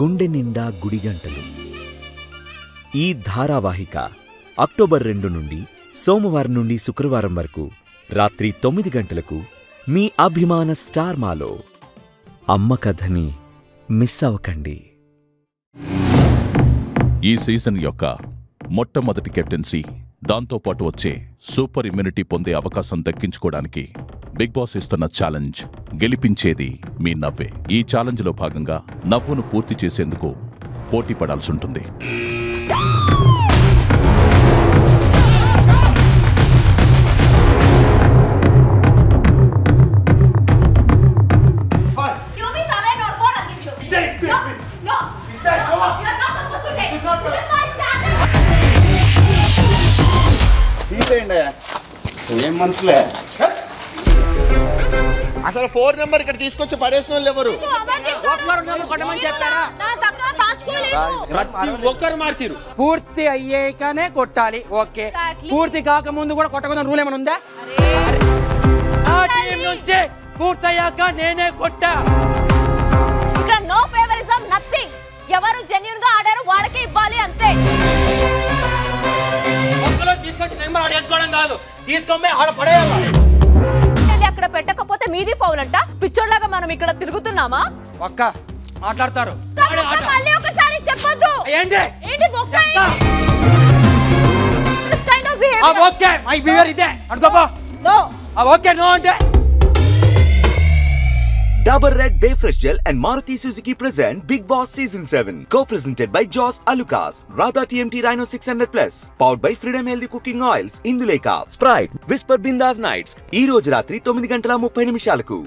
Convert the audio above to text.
గుండె నిండా గుడిగంటలు ఈ ధారావాహిక అక్టోబర్ రెండు నుండి సోమవారం నుండి శుక్రవారం వరకు రాత్రి తొమ్మిది గంటలకు మీ అభిమాన స్టార్ మాలో. అమ్మ కథని మిస్ అవ్వకండి. ఈ సీజన్ యొక్క మొట్టమొదటి కెప్టెన్సీ దాంతోపాటు వచ్చే సూపర్ ఇమ్యూనిటీ పొందే అవకాశం దక్కించుకోవడానికి బిగ్ బాస్ ఇస్తున్న ఛాలెంజ్ గెలిపించేది మీ నవ్వే. ఈ ఛాలెంజ్లో భాగంగా నవ్వును పూర్తి చేసేందుకు పోటీ పడాల్సి ఉంటుంది. ఏం మనసులే అసలు ఫోన్ నెంబర్ ఇక్కడ తీసుకొచ్చి పడేసిన వాళ్ళు ఎవరు. ప్రతి ఒక్కరు మార్చిరు పూర్తి అయ్యాకనే కొట్టాలి. ఓకే. పూర్తి కాకముందు కూడా కొట్టకుండా రూల్ ఏమైనా ఉందా? ఆ టీం నుంచి పూర్తయ్యాక నేనే కొట్టా. ఇక్కడ నో ఫేవరిజం నథింగ్ ఎవరు జెన్యున్గా ఆడారు వాళ్ళకే ఇవ్వాలి అంతే. ఒక్కలో తీసుకొచ్చి నెంబర్ ఆడేసుకోవడం కాదు. తీసుకొని ఆడ పడేయాలి. మీది ఫౌల్ అంట? పిచ్చోళ్ళగా మనం ఇక్కడ తిరుగుతున్నామా? ఒక్క మాట్లాడతారు. మళ్ళీ ఒకసారి చెప్పొద్దు. ఏంటి. ఓకే. మై బిహేవియర్ ఇదే. అనుకోపో. No. ఆ ఓకే నో అంటే? Dabur Red Bay Fresh Gel and Maruti Suzuki present Big Boss Season 7. Co-presented by Joss Alucas, Radha TMT Rhino 600 Plus, powered by Freedom Healthy Cooking Oils, Induleka, Sprite, Whisper Bindas Nights. ఈ రోజు రాత్రి తొమ్మిది గంటల ముప్పై నిమిషాలకు